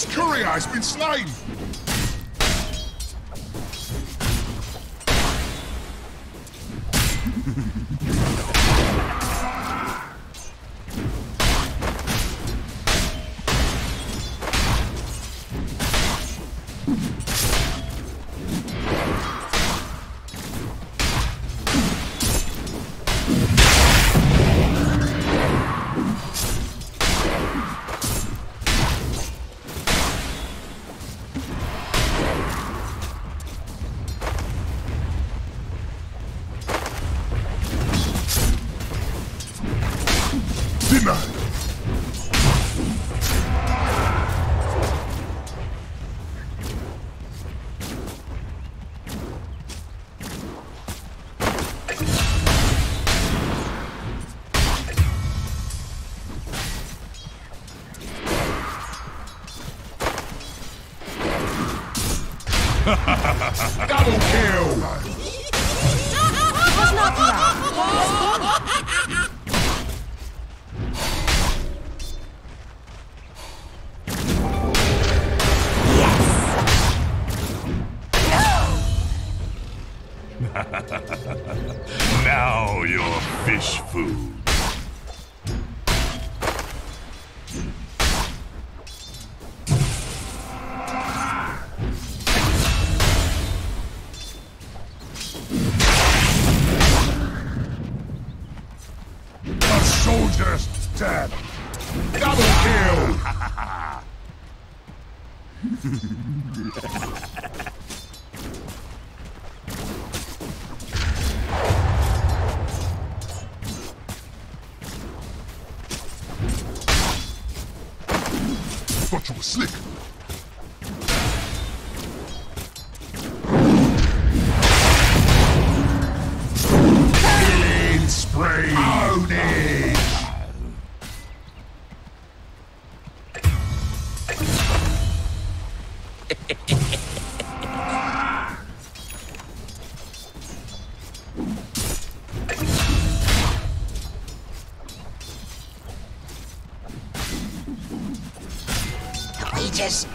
Radiant's courier has been slain!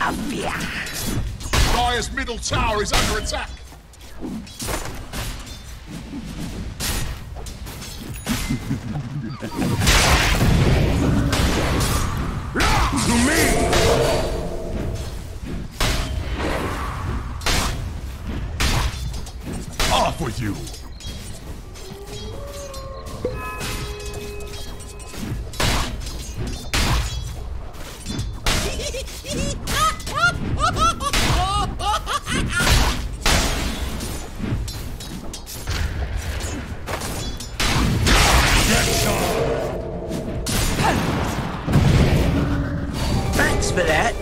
Of middle tower is under attack. Thanks for that.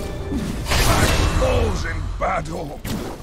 Like balls in battle!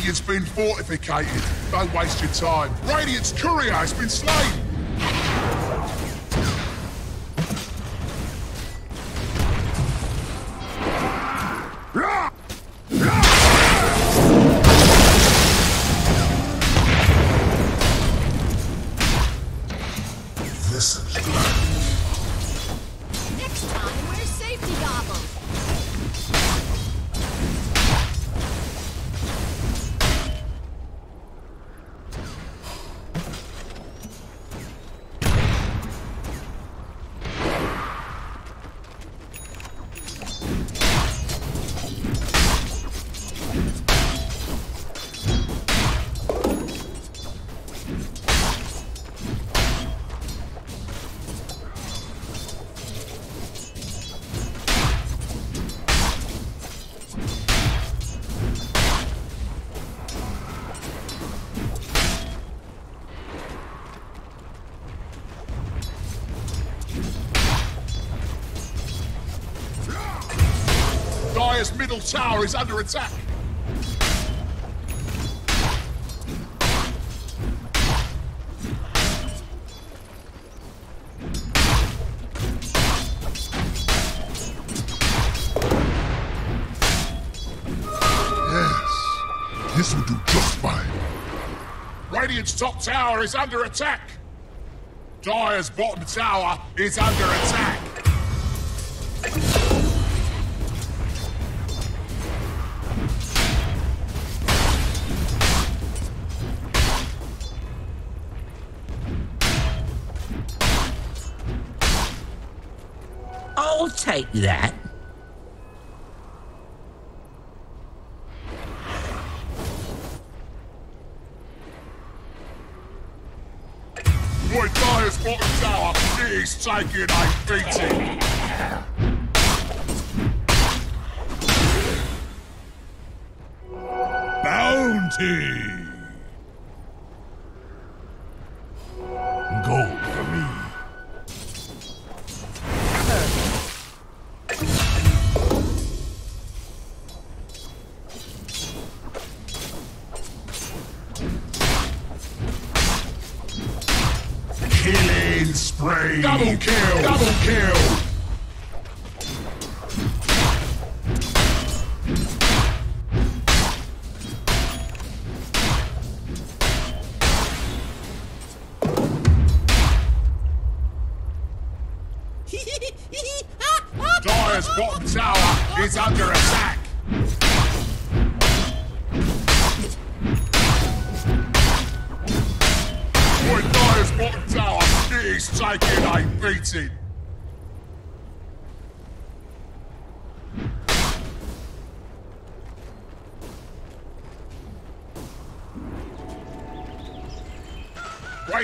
Radiant's been fortificated. Don't waste your time. Radiant's courier has been slain. Middle tower is under attack. yes. This will do just fine. Radiant's top tower is under attack. Dire's bottom tower is under attack. Take that. Boy, Dire's bottom tower is taking a beating. Killing spree! Double kill! Double kill!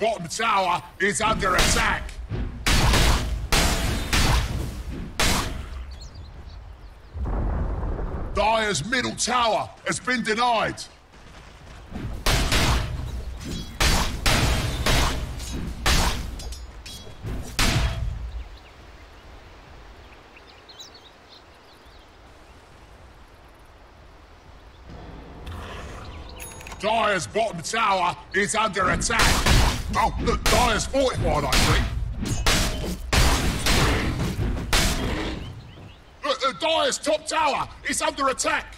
Bottom tower is under attack. Dire's middle tower has been denied. Dire's bottom tower is under attack. Oh, look, Dire's fortified, I think. Uh, Dire's top tower is under attack.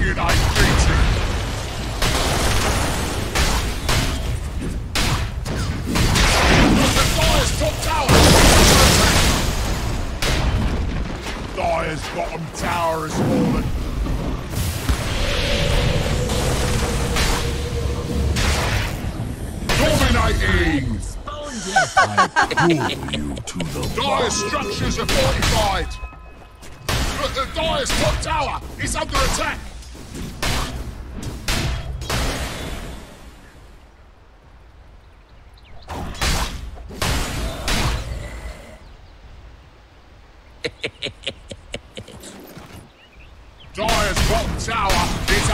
is taking a beating. Look at Dire's top tower is under attack. Dire's bottom tower has fallen. Dominating! Pull you to the Dire's structures are fortified. Look, the Dire's top tower is under attack. Dire's bottom tower is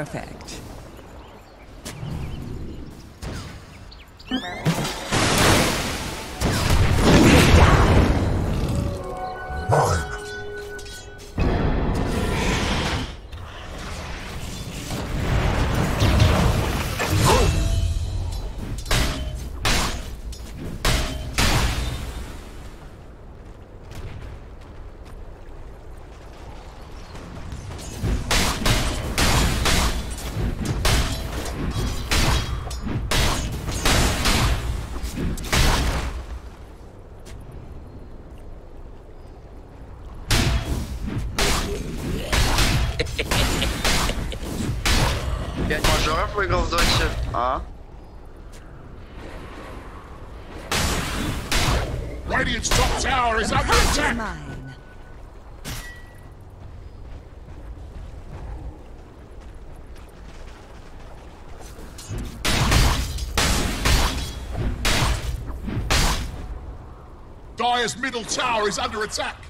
Perfect. Huh? Radiant's top tower is under attack! Mine. Dire's middle tower is under attack!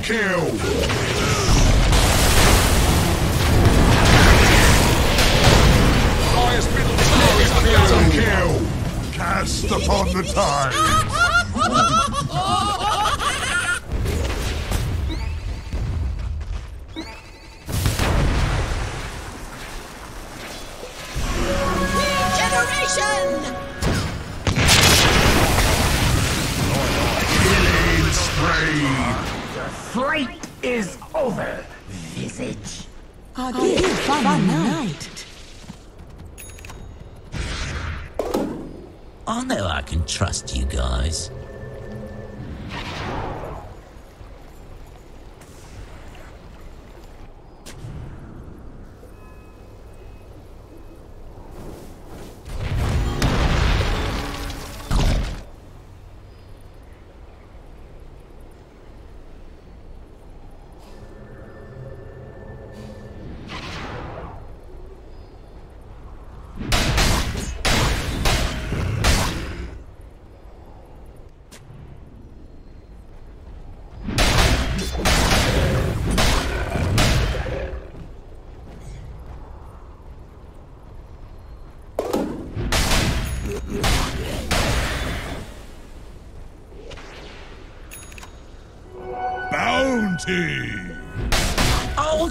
Attack. kill. Cast upon the tide. I'll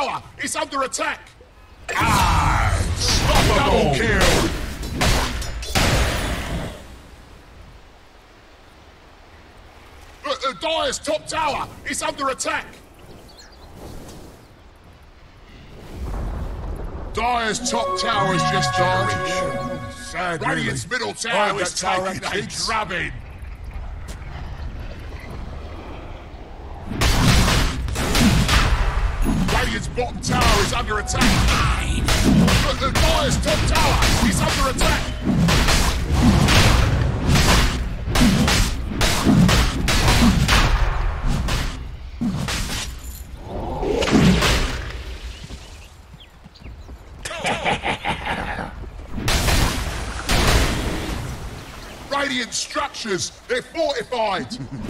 Tower is under attack. Ah! Double kill! Look, the Dire's top tower is under attack. Dire's top tower is just garbage. Sad Radiant's middle tower is taking a drubbing. Radiant's Radiant's bottom tower is under attack. Look, the Dire's top tower is under attack. Radiant structures, they're fortified.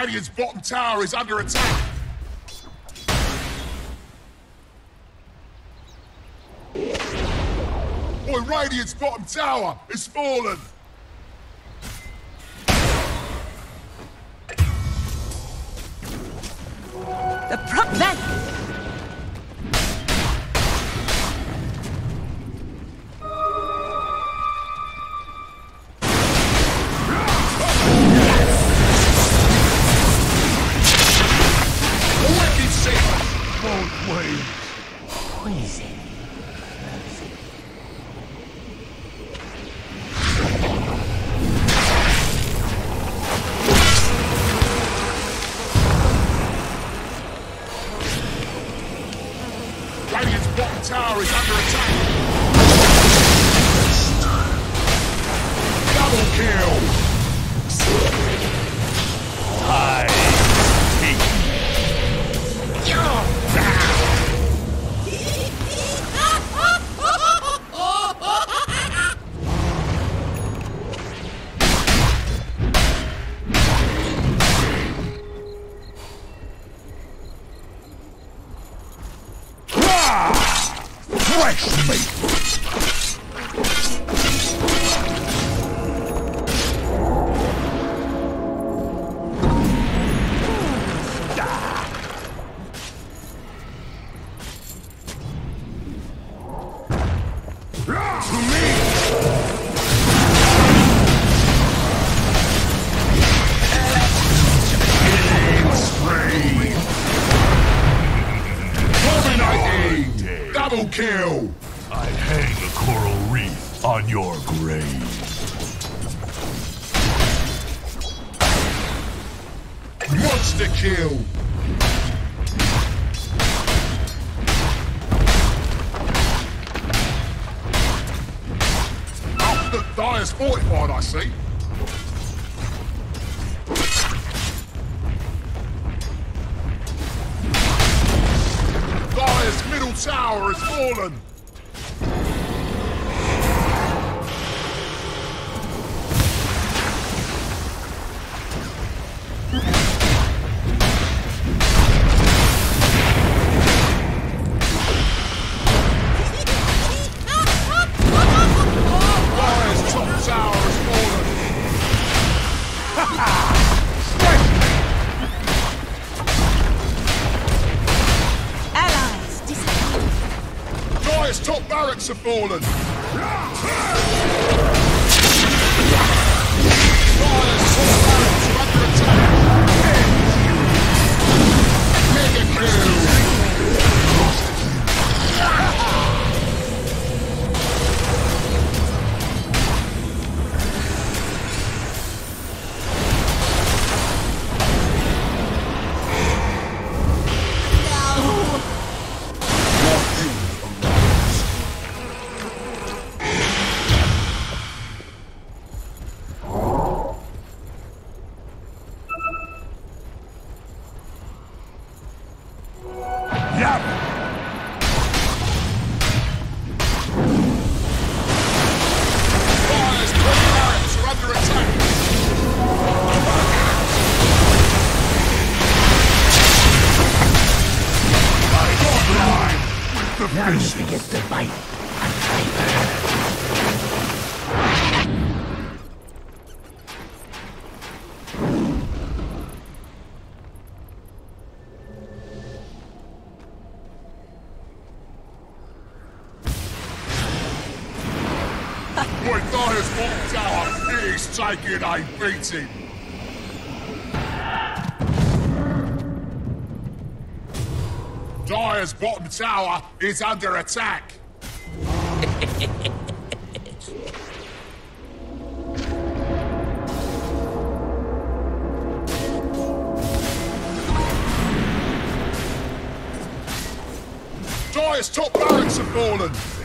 Radiant's bottom tower is under attack. Boy, Radiant's bottom tower is fallen. thinking I beat him. Dire's bottom tower is under attack. Dyer's top barracks have fallen.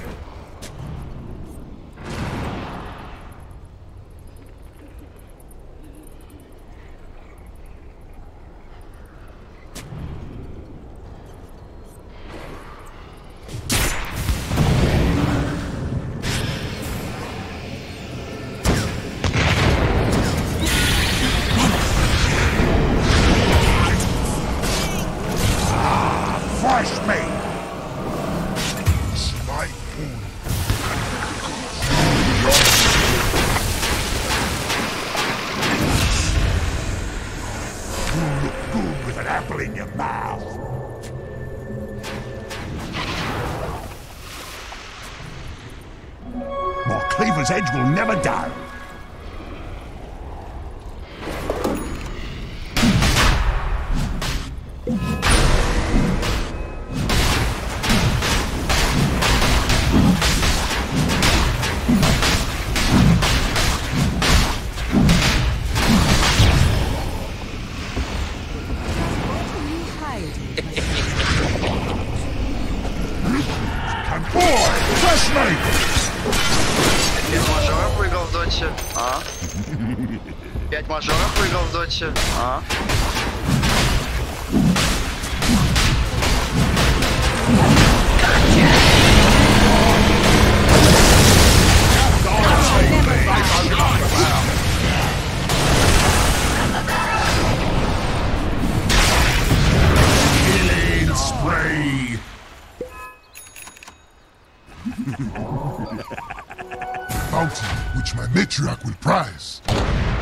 eyes.